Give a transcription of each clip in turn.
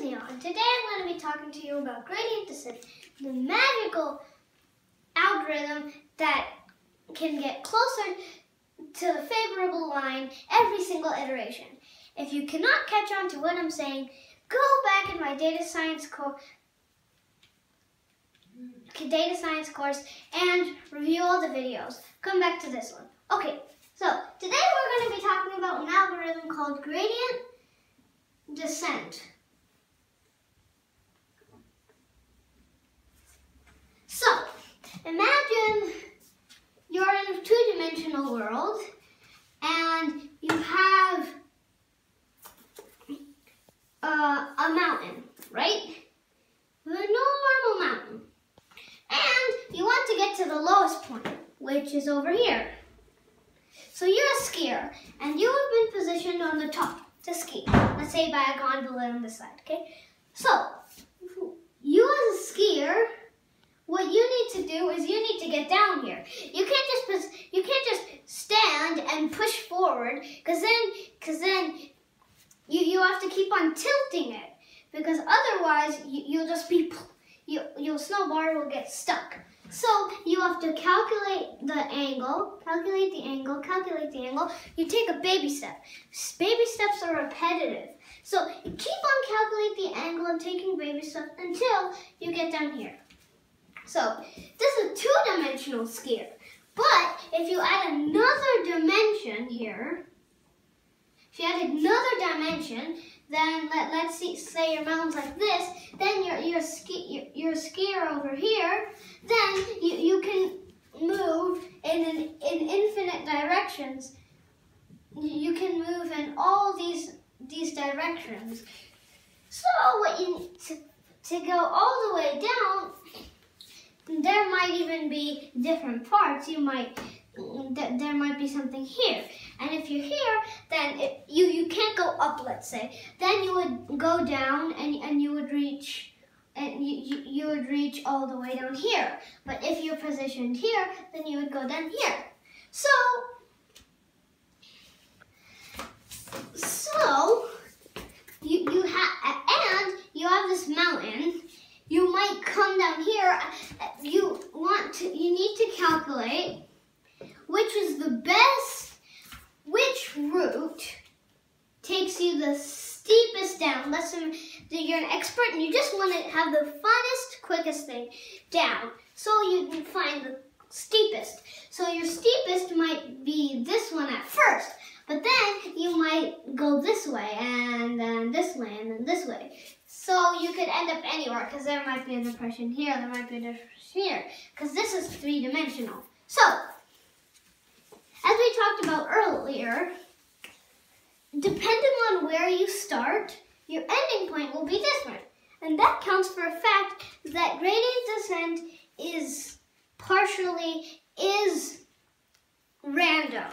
and today I'm going to be talking to you about gradient descent, the magical algorithm that can get closer to the favorable line every single iteration. If you cannot catch on to what I'm saying, go back in my data science course data science course and review all the videos. Come back to this one. Okay, so today we're going to be talking about an algorithm called gradient descent. So, imagine you're in a two-dimensional world and you have uh, a mountain, right? A normal mountain. And you want to get to the lowest point, which is over here. So you're a skier, and you have been positioned on the top to ski. Let's say by a gondola on the side, okay? So, you as a skier, what you need to do is you need to get down here. You can't just you can't just stand and push forward, because then because then you you have to keep on tilting it, because otherwise you, you'll just be you, your snowboard will get stuck. So you have to calculate the angle, calculate the angle, calculate the angle. You take a baby step. Baby steps are repetitive. So keep on calculating the angle and taking baby steps until you get down here. So this is a two-dimensional skier. But if you add another dimension here, if you add another dimension, then let, let's see, say your mountain's like this, then you're, you're, ski, you're, you're skier over here, then you, you can move in, an, in infinite directions. You can move in all these, these directions. So what you to, to go all the way down, there might even be different parts. You might th there might be something here. And if you're here, then it, you, you can't go up, let's say. Then you would go down and, and you would reach and you, you, you would reach all the way down here. But if you're positioned here, then you would go down here. So, so you, you have, and you have this mountain. You might come down here. You want to, you need to calculate which is the best, which route takes you the steepest down. Let's say you're an expert and you just want to have the funnest, quickest thing down. So you can find the steepest. So your steepest might be this one at first, but then you might go this way and then this way and then this way. So you could end up anywhere because there might be a depression here, there might be a depression here, because this is three-dimensional. So talked about earlier, depending on where you start, your ending point will be different. And that counts for a fact that gradient descent is partially is random,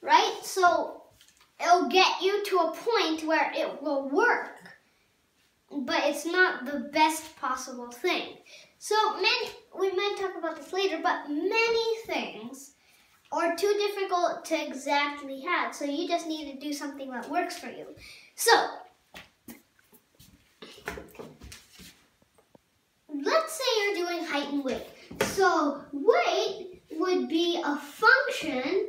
right? So it'll get you to a point where it will work, but it's not the best possible thing. So many, we might talk about this later, but many things or too difficult to exactly have. So you just need to do something that works for you. So, let's say you're doing height and weight. So weight would be a function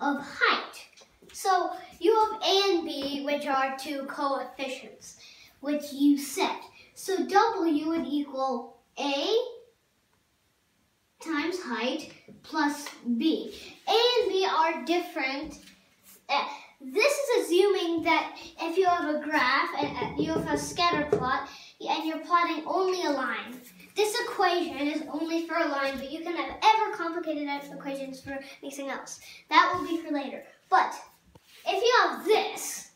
of height. So you have A and B, which are two coefficients, which you set. So W would equal A times height plus B. A and B are different. Uh, this is assuming that if you have a graph and uh, you have a scatter plot and you're plotting only a line. This equation is only for a line, but you can have ever complicated equations for anything else. That will be for later. But if you have this,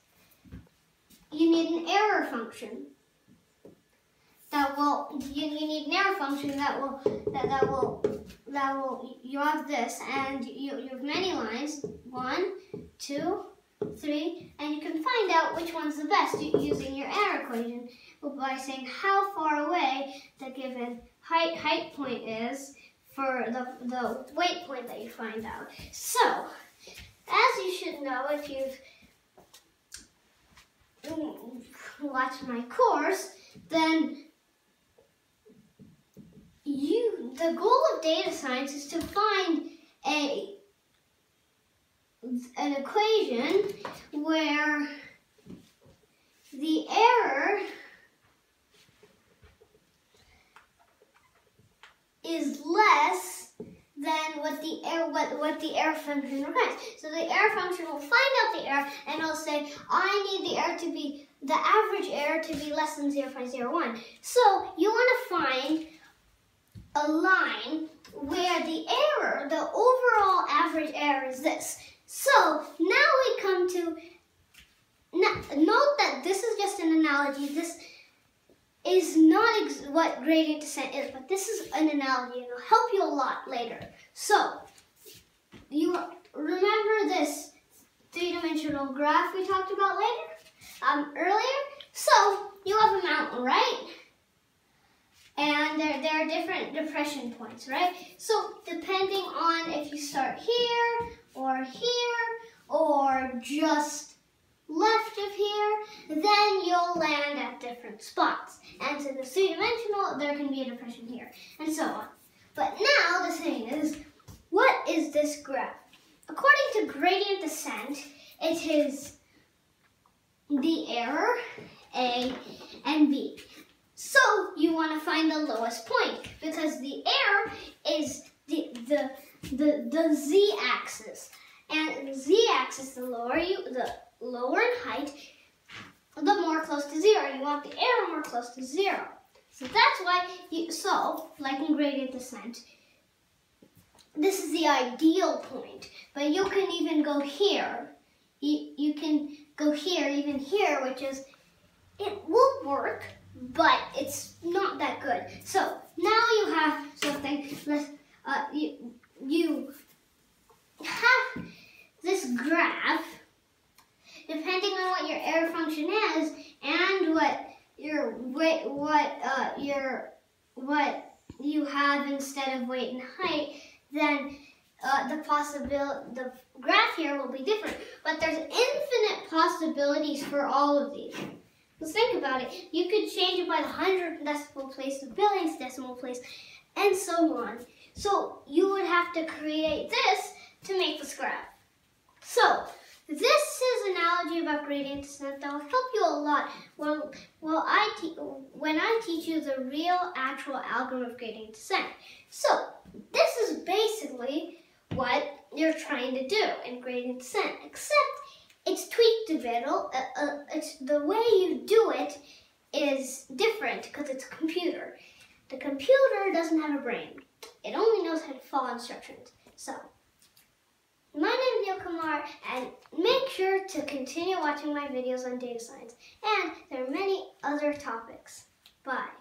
you need an error function that will you, you need an error function that will that, that will that will you have this and you, you have many lines one two three and you can find out which one's the best using your error equation by saying how far away the given height height point is for the, the weight point that you find out. So, as you should know if you've watched my course, then you the goal of data science is to find a an equation where the error is less than what the error what, what the error function requires. So the error function will find out the error and it'll say, I need the error to be the average error to be less than 0.01. So you want to find a line where the error, the overall average error is this. So now we come to, note that this is just an analogy. This is not what gradient descent is, but this is an analogy and it'll help you a lot later. So, you remember this three-dimensional graph we talked about later, um, earlier? So, you have a mountain, right? And there, there are different depression points, right? So, depending on if you start here, or here, or just left of here, then you'll land at different spots. And so the three-dimensional, there can be a depression here, and so on. But now the thing is, what is this graph? According to gradient descent, it is the error, A, and B. So you want to find the lowest point because the error is the, the, the, the z-axis. And z-axis, the lower you, the lower in height, the more close to zero. You want the error more close to zero. So that's why you, so, like in gradient descent, this is the ideal point. But you can even go here. You, you can go here, even here, which is, it will work, but it's not that good. So now you have something, uh, you, you have this graph depending on what your error function is and what your weight, what uh, your what you have instead of weight and height, then uh, the possibility, the graph here will be different. But there's infinite possibilities for all of these. Let's think about it. You could change it by the hundredth decimal place, the billionth decimal place, and so on. So you would have to create this to make this graph. So this is an analogy about gradient descent that will help you a lot when, well, I when I teach you the real actual algorithm of gradient descent. So this is basically what you're trying to do in gradient descent, except it's tweaked a bit. Uh, uh, it's, the way you do it is different because it's a computer. The computer doesn't have a brain. It only knows how to follow instructions. So my name is Neel Kumar, and make sure to continue watching my videos on data science. And there are many other topics. Bye.